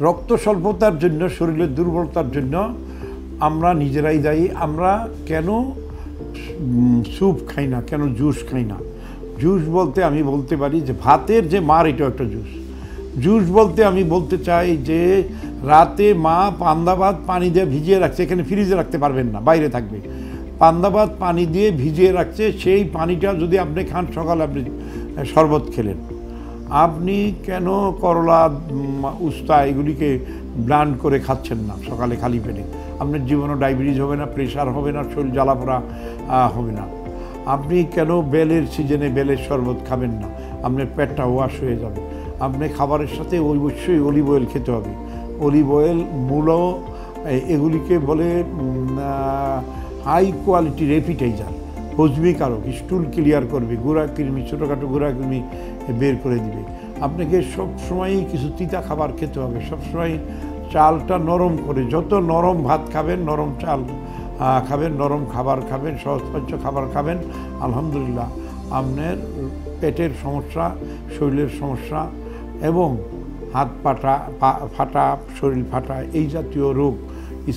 রক্ত স্বল্পতার জন্য, শরীরের দুর্বলতার জন্য আমরা নিজেরাই দায়ী। আমরা কেন স্যুপ খাই না? কেন জুস খাই না? জুস বলতে আমি বলতে পারি যে ভাতের যে মার এটা একটা জুস। জুস বলতে আমি বলতে চাই যে রাতে মা ভাত পানি দিয়ে ভিজিয়ে রাখছে, এখানে ফ্রিজে রাখতে পারবেন না, বাইরে থাকবে। ভাত পানি দিয়ে ভিজিয়ে রাখছে, সেই পানিটা যদি আপনি খান, সকালে আপনি শরবত খেলেন। আপনি কেন করলা উস্তা এগুলিকে ব্লান্ড করে খাচ্ছেন না? সকালে খালি পেটে। আপনার জীবনে ডায়াবেটিস হবে না, প্রেশার হবে না, শরীর জ্বালাপোড়া হবে না। আপনি কেন বেলের সিজনে বেলের শরবত খাবেন না? আপনার পেটটা ওয়াশ হয়ে যাবে। আপনি খাবারের সাথে অবশ্যই অলিভ অয়েল খেতে হবে। অলিভ অয়েল মূলো এগুলিকে বলে হাই কোয়ালিটির রেপিটাইজার হজমিকারক স্টুল ক্লিয়ার করবে গুঁড়া কৃমি ছোটোখাটো গুঁড়া কৃমি বের করে দিবে। আপনাকে সব সময়ই কিছু তিতা খাবার খেতে হবে, সবসময় চালটা নরম করে, যত নরম ভাত খাবেন, নরম চাল খাবেন, নরম খাবার খাবেন সহজপাচ্য খাবার খাবেন, আলহামদুলিল্লাহ, আপনার পেটের সমস্যা, শরীরের সমস্যা এবং হাত পাটা ফাটা, শরীর ফাটা, এই জাতীয় রোগ,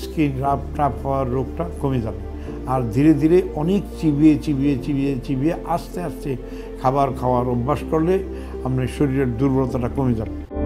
স্কিন রাপ টাফ হওয়ার রোগটা কমে যাবে। আর ধীরে ধীরে অনেক চিবিয়ে চিবিয়ে চিবিয়ে চিবিয়ে আস্তে আস্তে খাবার খাওয়ার অভ্যাস করলে আপনার শরীরের দুর্বলতাটা কমে যাবে।